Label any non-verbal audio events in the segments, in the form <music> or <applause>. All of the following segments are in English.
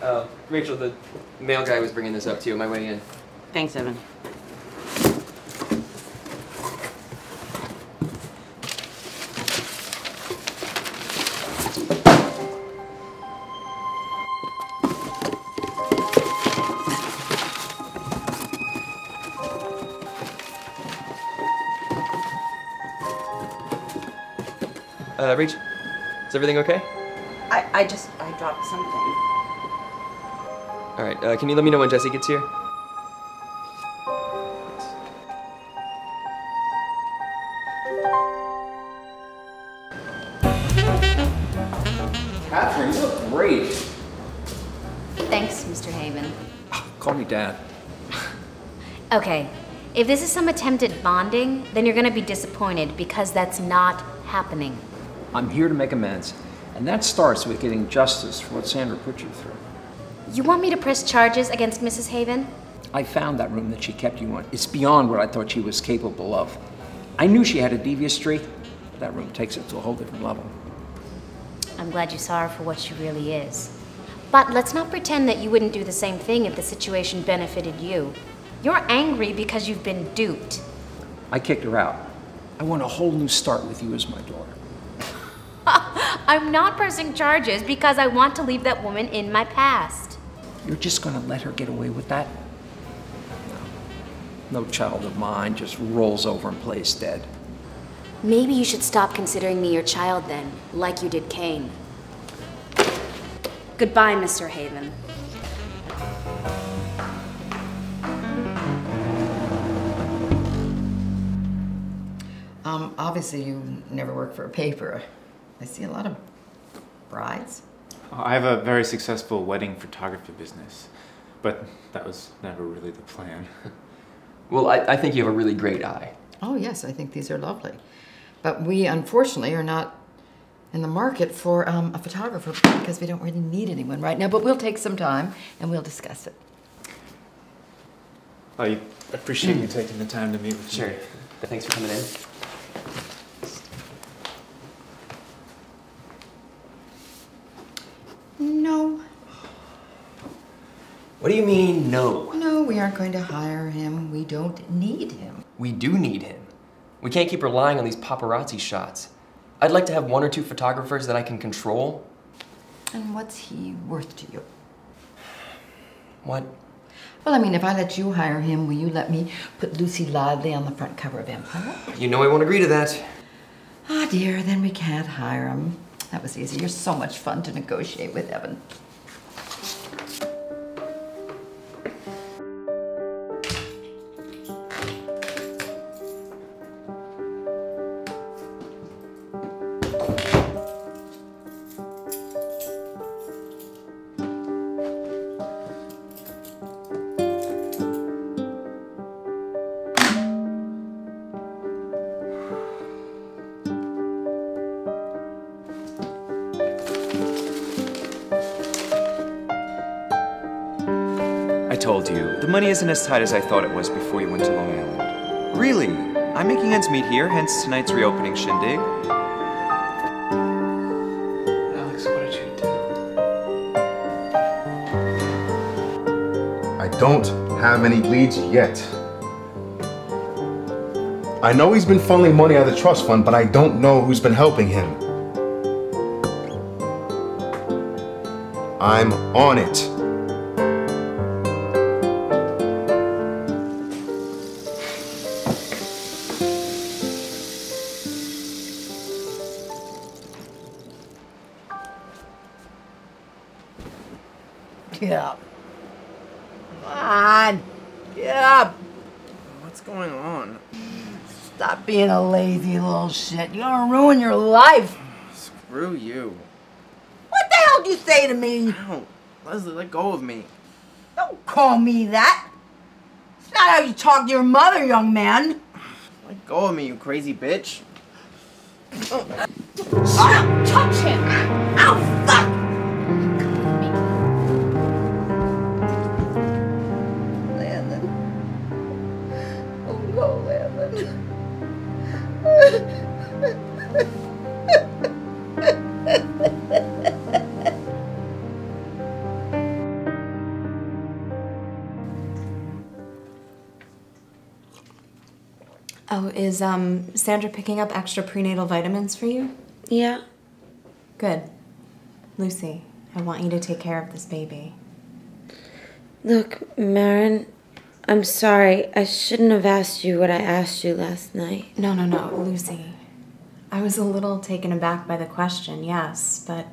Uh, Rachel, the mail guy was bringing this up to you on my way in. Thanks, Evan. Uh, Rach, is everything okay? I, I just, I dropped something. All right, uh, can you let me know when Jesse gets here? Catherine, you look great. Thanks, Mr. Haven. Call me Dad. Okay, if this is some attempt at bonding, then you're gonna be disappointed because that's not happening. I'm here to make amends, and that starts with getting justice for what Sandra put you through. You want me to press charges against Mrs. Haven? I found that room that she kept you in. It's beyond what I thought she was capable of. I knew she had a devious streak, but that room takes it to a whole different level. I'm glad you saw her for what she really is. But let's not pretend that you wouldn't do the same thing if the situation benefited you. You're angry because you've been duped. I kicked her out. I want a whole new start with you as my daughter. I'm not pressing charges because I want to leave that woman in my past. You're just gonna let her get away with that? No. No child of mine just rolls over and plays dead. Maybe you should stop considering me your child then, like you did Cane. Goodbye, Mr. Haven. Um, obviously you never work for a paper. I see a lot of brides. I have a very successful wedding photography business, but that was never really the plan. <laughs> Well, I, I think you have a really great eye. Oh yes, I think these are lovely. But we unfortunately are not in the market for um, a photographer because we don't really need anyone right now. But we'll take some time and we'll discuss it. I appreciate you taking the time to meet with Sure. me. Thanks for coming in. No, What do you mean, no? no, we aren't going to hire him. We don't need him. We do need him. We can't keep relying on these paparazzi shots. I'd like to have one or two photographers that I can control. And what's he worth to you? What? Well, I mean, if I let you hire him, will you let me put Lucy Lively on the front cover of Empire? You know I won't agree to that. Ah, dear, then we can't hire him. That was easy. You're so much fun to negotiate with, Evan. Money isn't as tight as I thought it was before you went to Long Island. Really? I'm making ends meet here, hence tonight's reopening shindig. Alex, what did you do? I don't have any leads yet. I know he's been funneling money out of the trust fund, but I don't know who's been helping him. I'm on it. Lazy little shit. You're gonna ruin your life. Screw you. What the hell do you say to me? Ow. Leslie, let go of me. Don't call me that. It's not how you talk to your mother, young man. Let go of me, you crazy bitch. Stop! Touch him! Is um Sandra picking up extra prenatal vitamins for you? Yeah. Good. Lucy, I want you to take care of this baby. Look, Marin, I'm sorry. I shouldn't have asked you what I asked you last night. No, no, no, Lucy. I was a little taken aback by the question, yes, but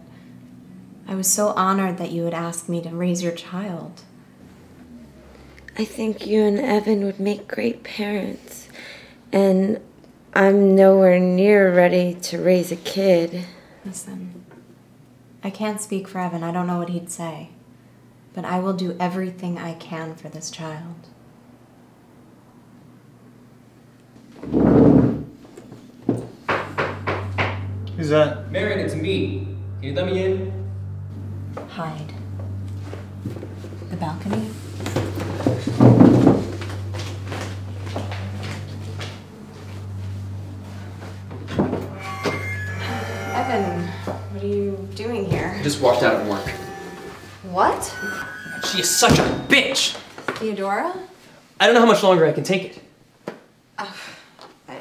I was so honored that you would ask me to raise your child. I think you and Evan would make great parents. And I'm nowhere near ready to raise a kid. Listen, I can't speak for Evan. I don't know what he'd say. But I will do everything I can for this child. Who's that? Marion, it's me. Can you let me in? Hide. The balcony? Just walked out of work. What? She is such a bitch! Theodora? I don't know how much longer I can take it. I,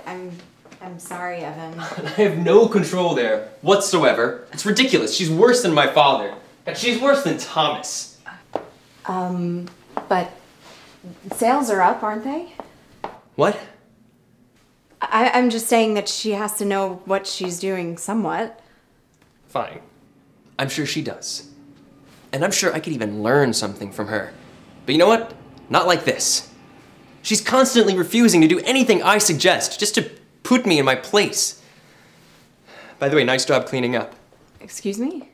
I'm I'm sorry, Evan. <laughs> I have no control there whatsoever. It's ridiculous. She's worse than my father. She's worse than Thomas. Um, but sales are up, aren't they? What? I, I'm just saying that she has to know what she's doing somewhat. Fine. I'm sure she does. And I'm sure I could even learn something from her. But you know what? Not like this. She's constantly refusing to do anything I suggest, just to put me in my place. By the way, nice job cleaning up. Excuse me?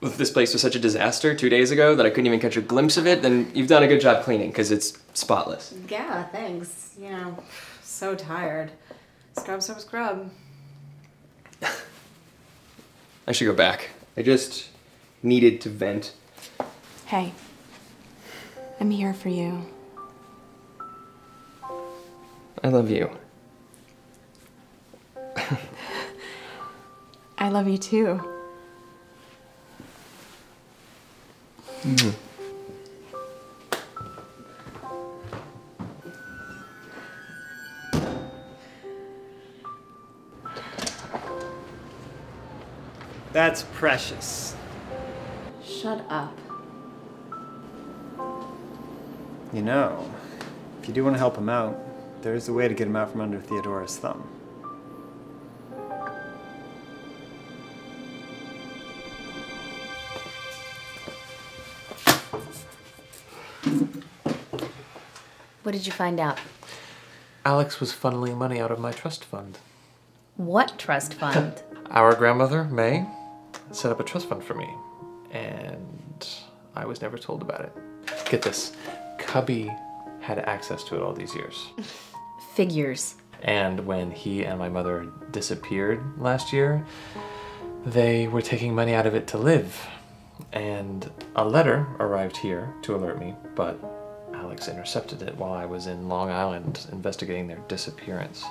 If this place was such a disaster two days ago that I couldn't even catch a glimpse of it, then you've done a good job cleaning, because it's spotless. Yeah, thanks. You know, so tired. Scrub, scrub, scrub. <laughs> I should go back. I just needed to vent. Hey, I'm here for you. I love you. I love you too. Mm. That's precious. Shut up. You know, if you do want to help him out, there is a way to get him out from under Theodora's thumb. What did you find out? Alex was funneling money out of my trust fund. What trust fund? <laughs> Our grandmother, May, set up a trust fund for me, and I was never told about it. Get this Cubby had access to it all these years. <laughs> Figures. And when he and my mother disappeared last year, they were taking money out of it to live. And a letter arrived here to alert me, but Alex intercepted it while I was in Long Island investigating their disappearance.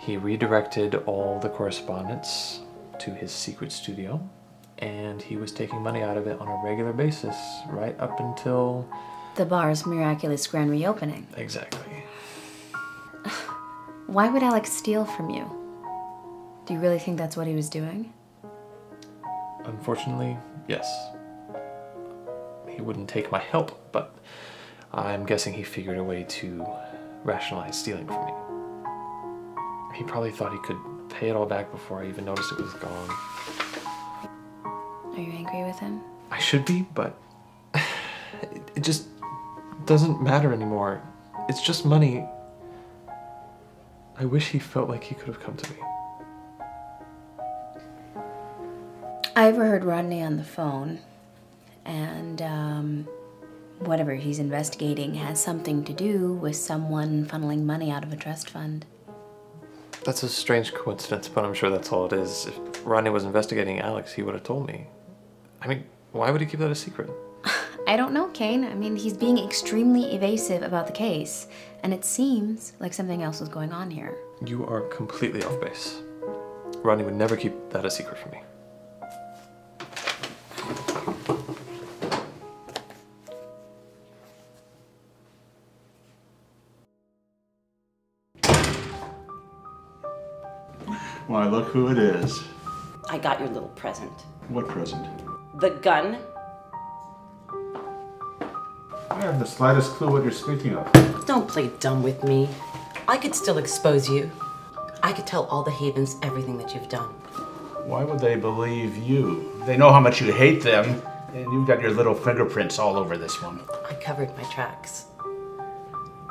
He redirected all the correspondence to his secret studio, and he was taking money out of it on a regular basis right up until. The bar's miraculous grand reopening. Exactly. <sighs> Why would Alex steal from you? Do you really think that's what he was doing? Unfortunately, yes. He wouldn't take my help, but I'm guessing he figured a way to rationalize stealing from me. He probably thought he could pay it all back before I even noticed it was gone. Are you angry with him? I should be, but it, <sighs> it just doesn't matter anymore. It's just money. I wish he felt like he could have come to me. I overheard Rodney on the phone, and um, whatever he's investigating has something to do with someone funneling money out of a trust fund. That's a strange coincidence, but I'm sure that's all it is. If Rodney was investigating Alex, he would have told me. I mean, why would he keep that a secret? <laughs> I don't know, Cane. I mean, he's being extremely evasive about the case, and it seems like something else is going on here. You are completely off base. Rodney would never keep that a secret from me. Why, look who it is. I got your little present. What present? The gun. I haven't the slightest clue what you're speaking of. Don't play dumb with me. I could still expose you. I could tell all the Havens everything that you've done. Why would they believe you? They know how much you hate them, and you've got your little fingerprints all over this one. I covered my tracks.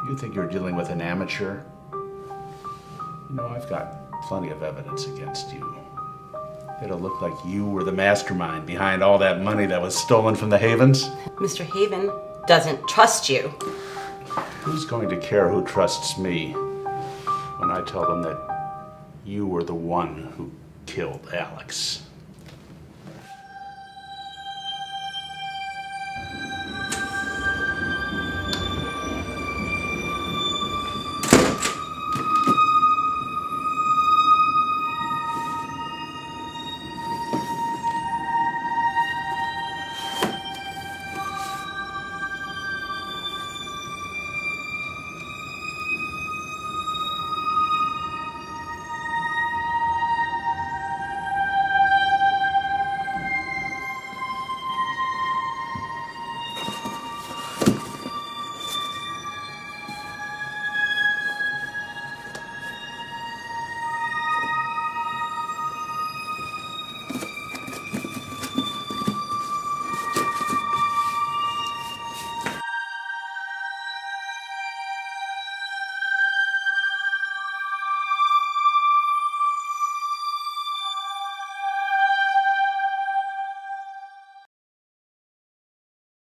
You think you're dealing with an amateur? You know, I've got plenty of evidence against you. It'll look like you were the mastermind behind all that money that was stolen from the Havens. Mr. Haven doesn't trust you. Who's going to care who trusts me when I tell them that you were the one who killed Alex?